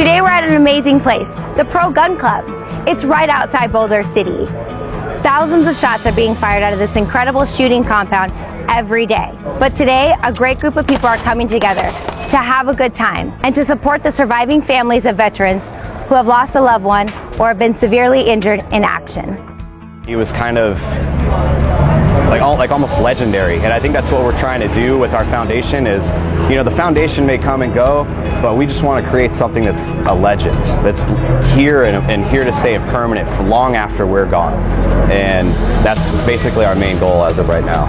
Today we're at an amazing place, the Pro Gun Club. It's right outside Boulder City. Thousands of shots are being fired out of this incredible shooting compound every day. But today, a great group of people are coming together to have a good time and to support the surviving families of veterans who have lost a loved one or have been severely injured in action. He was kind of like almost legendary, and I think that's what we're trying to do with our foundation. Is you know the foundation may come and go, but we just want to create something that's a legend, that's here and, and here to stay and permanent for long after we're gone, and that's basically our main goal as of right now.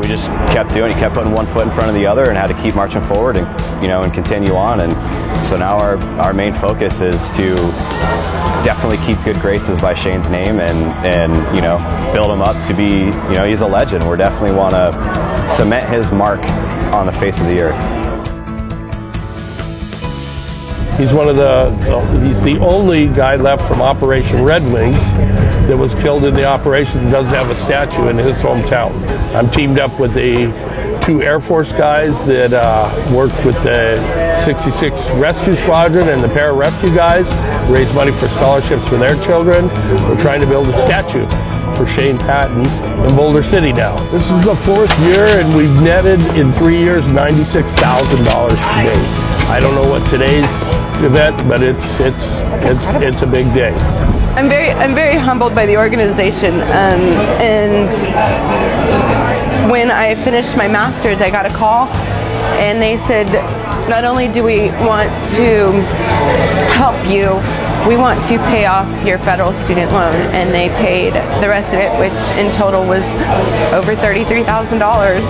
We just kept doing, it, kept putting one foot in front of the other, and had to keep marching forward and you know and continue on, and so now our our main focus is to definitely keep good graces by Shane's name and and you know build him up to be you know he's a legend. We definitely want to cement his mark on the face of the earth. He's one of the he's the only guy left from Operation Red Wings that was killed in the operation and doesn't have a statue in his hometown. I'm teamed up with the two Air Force guys that uh, worked with the 66 Rescue Squadron and the Para-Rescue guys, raise money for scholarships for their children. We're trying to build a statue for Shane Patton in Boulder City now. This is the fourth year and we've netted in three years $96,000 to date. I don't know what today's event, but it's it's it's, it's a big day. I'm very I'm very humbled by the organization, um, and when I finished my master's, I got a call, and they said, not only do we want to help you we want to pay off your federal student loan. And they paid the rest of it, which in total was over $33,000.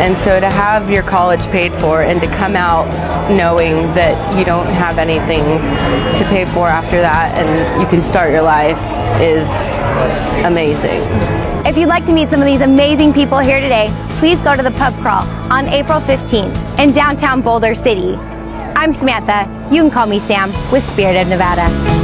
And so to have your college paid for and to come out knowing that you don't have anything to pay for after that and you can start your life is amazing. If you'd like to meet some of these amazing people here today, please go to the pub crawl on April 15th in downtown Boulder City. I'm Samantha. You can call me Sam with Spirit of Nevada.